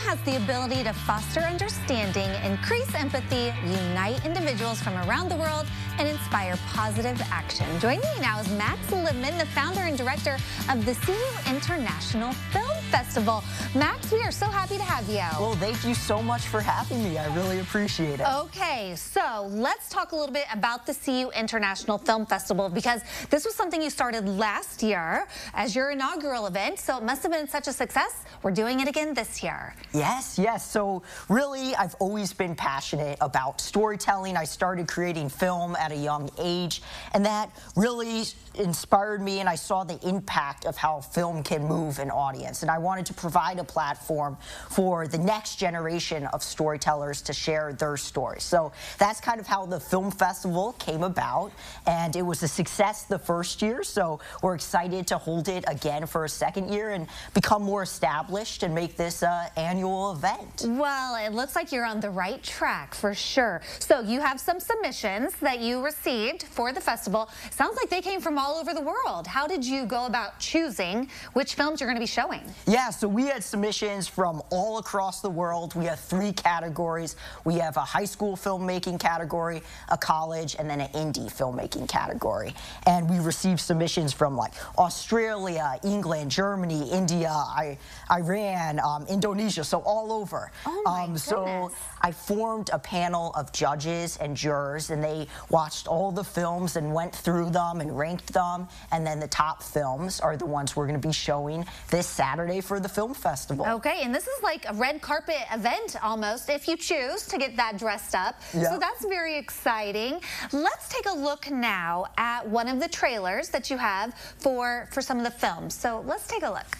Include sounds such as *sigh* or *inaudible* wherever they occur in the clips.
has the ability to foster understanding, increase empathy, unite individuals from around the world, and inspire positive action. Joining me now is Max Libman, the founder and director of the CU International Film Festival. Max, we are so happy to have you. Well, thank you so much for having me. I really appreciate it. Okay, so let's talk a little bit about the CU International Film Festival because this was something you started last year as your inaugural event, so it must have been such a success. We're doing it again this year. Yes, yes. So really, I've always been passionate about storytelling. I started creating film at a young age, and that really inspired me, and I saw the impact of how film can move an audience. And I wanted to provide a platform for the next generation of storytellers to share their stories. So that's kind of how the film festival came about, and it was a success the first year. So we're excited to hold it again for a second year and become more established and make this an annual event. Well, it looks like you're on the right track for sure. So you have some submissions that you received for the festival. Sounds like they came from all over the world. How did you go about choosing which films you're going to be showing? Yeah, so we had submissions from all across the world. We have three categories. We have a high school filmmaking category, a college, and then an indie filmmaking category. And we received submissions from like Australia, England, Germany, India, I, Iran, um, Indonesia, so all over. Oh my um, so goodness. I formed a panel of judges and jurors, and they watched all the films and went through them and ranked them. And then the top films are the ones we're going to be showing this Saturday for the film festival. Okay, and this is like a red carpet event almost, if you choose to get that dressed up. Yeah. So that's very exciting. Let's take a look now at one of the trailers that you have for, for some of the films. So let's take a look.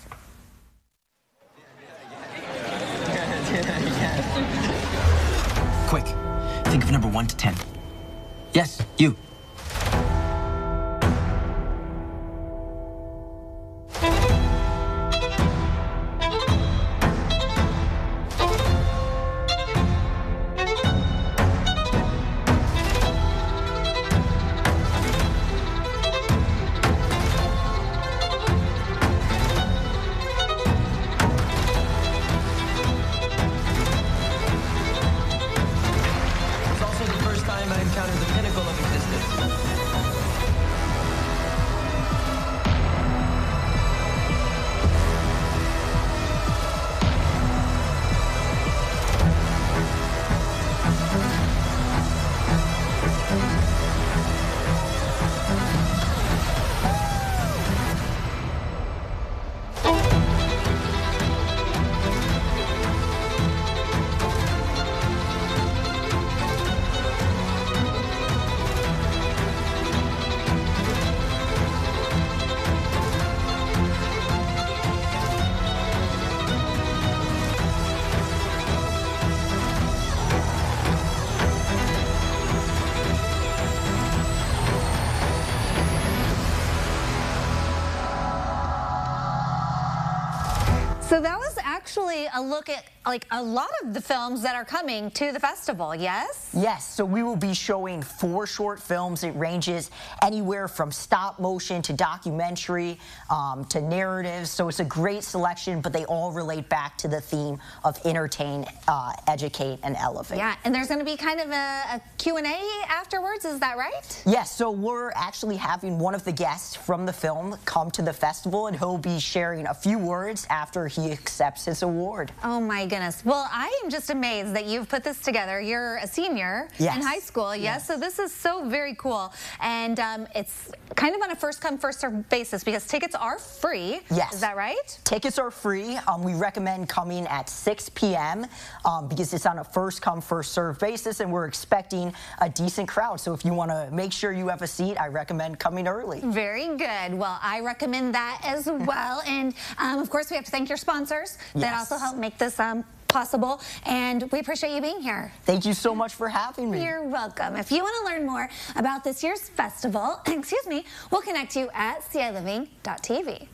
Quick, think of number one to ten. Yes, you. So that was actually a look at like a lot of the films that are coming to the festival, yes? Yes, so we will be showing four short films. It ranges anywhere from stop motion to documentary um, to narratives. So it's a great selection, but they all relate back to the theme of entertain, uh, educate, and elevate. Yeah, and there's going to be kind of a, a Q&A afterwards, is that right? Yes, so we're actually having one of the guests from the film come to the festival, and he'll be sharing a few words after he accepts his award. Oh my goodness. Well, I am just amazed that you've put this together. You're a senior Yes. in high school, yes? Yes. So this is so very cool. And um, it's kind of on a first come, first serve basis because tickets are free. Yes. Is that right? Tickets are free. Um, we recommend coming at 6 p.m. Um, because it's on a first come, first serve basis, and we're expecting a decent crowd. So if you want to make sure you have a seat, I recommend coming early. Very good. Well, I recommend that as well. And um, of course, we have to thank your sponsors that also help make this um, possible. And we appreciate you being here. Thank you so much for having me. You're welcome. If you want to learn more about this year's festival, *coughs* excuse me, we'll connect you at ciliving.tv.